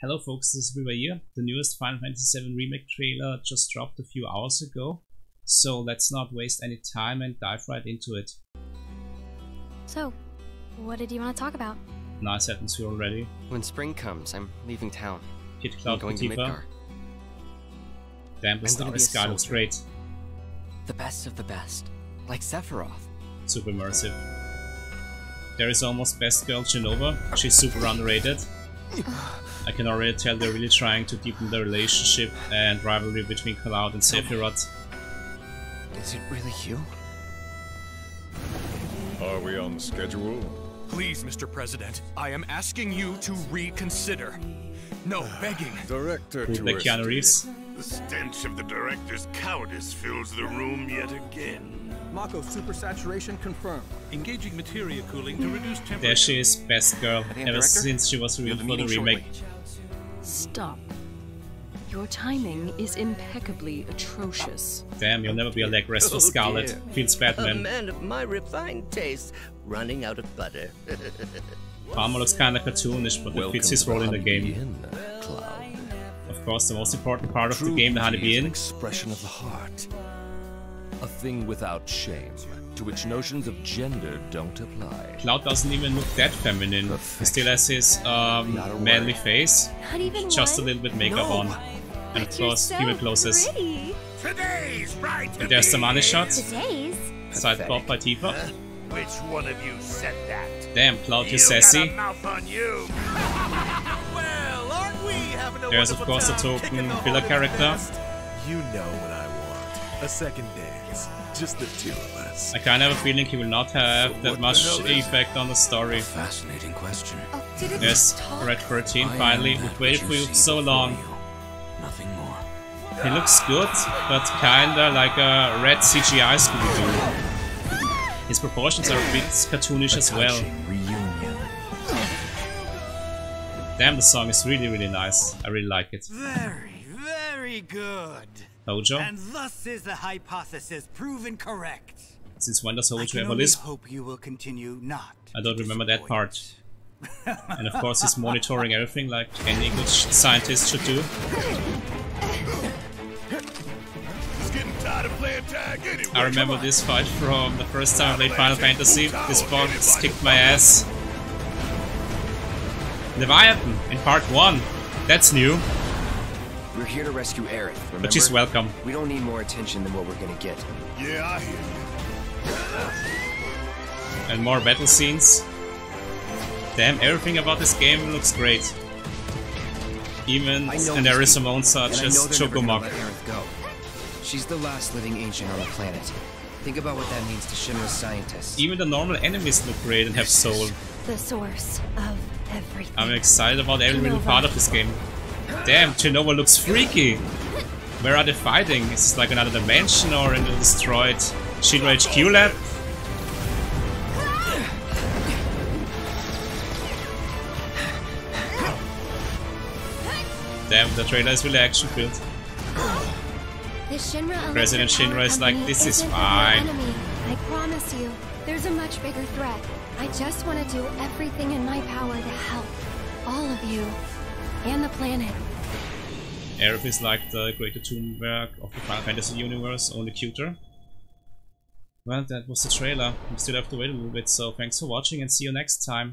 Hello folks, this is River here. The newest Final Fantasy VII Remake trailer just dropped a few hours ago, so let's not waste any time and dive right into it. So, what did you want to talk about? Nice atmosphere already. When spring comes, I'm leaving town. Kid I'm Cloud going to Midgar. Damn, the I'm gonna Starry be a Sky looks great. The best of the best. Like Sephiroth. Super immersive. There is almost best girl Jenova. She's super underrated. I can already tell they're really trying to deepen the relationship and rivalry between Cloud and Sephiroth. Is it really you? Are we on schedule? Please, Mr. President, I am asking you to reconsider. No, begging. Director Bootleg Tourist. Keanu Reeves. The stench of the director's cowardice fills the room yet again. Mako supersaturation confirmed. Engaging materia cooling to reduce temperature. There she is, best girl, ever Director? since she was We have revealed for the remake. Stop. Your timing is impeccably atrocious. Damn, you'll never be a leg rest for Oh, Scarlet. dear. Feels A man of my refined taste running out of butter. Palmer looks kinda cartoonish, but it fits his role in the game. Cloud. Of course, the most important part of the game, the beauty is Honeybee an Inn. expression of the heart. A thing without shame, to which notions of gender don't apply. Cloud doesn't even look that feminine. He still has his um, manly word. face, Not even just a little bit makeup No. on. And of But you're course, so human clothes. pretty. Today's right to And there's the money here. shot. Today's? Side bob by Tifa. Which one of you said that? Damn, Cloud, you You sassy. mouth on you. Well, aren't we having a There's of course a time token kicking filler horn in the character. You know what I want. A second dance. Just the two of us. I kinda have a feeling he will not have So that much the hell is- effect on the story. Fascinating question. Oh, Yes. Red 13, I finally. We've waited for you so long. you. Nothing more. He looks good, but kinda like a red CGI Scooby-Doo. His proportions are a bit cartoonish as well. Reunion. Damn, the song is really, really nice. I really like it. Very, very good. Hojo? And thus is the hypothesis proven correct. Since when does I Hojo can ever only lisp? hope you will continue not. I don't remember that part. And of course he's monitoring everything like any good scientist should do. Just getting tired of playing tag anyway. I remember this fight from the first time I played Final Fantasy. This boss kicked my ass. Leviathan in part 1. That's new, We're here to rescue Aerith, remember? but she's welcome. We don't need more attention than what we're gonna get. Yeah, I hear you. And more battle scenes. Damn, everything about this game looks great. Even and there these is someone such as know they're never gonna Chocomock. let Aerith go. She's the last living ancient on the planet. Think about what that means to Shinra's scientists. Even the normal enemies look great and have soul. The source of everything. I'm excited about every little part of this game. Damn, Jenova looks freaky! Where are they fighting? Is this like another dimension or in the destroyed Shinra HQ lab? Damn, the trailer is really action filled. The President Shinra is like, "This is isn't the real fine." I promise you, there's a much bigger threat. I just want to do everything in my power to help all of you and the planet. Aerith is like the greater Toonwerk of the Final Fantasy universe, only cuter. Well, that was the trailer. We still have to wait a little bit, so thanks for watching and see you next time.